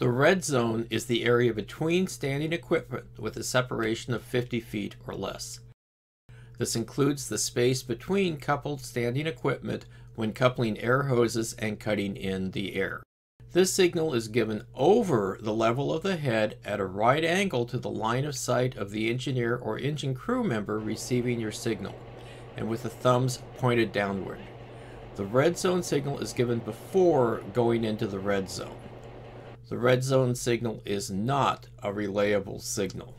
The red zone is the area between standing equipment with a separation of 50 feet or less. This includes the space between coupled standing equipment when coupling air hoses and cutting in the air. This signal is given over the level of the head at a right angle to the line of sight of the engineer or engine crew member receiving your signal, and with the thumbs pointed downward. The red zone signal is given before going into the red zone. The red zone signal is not a relayable signal.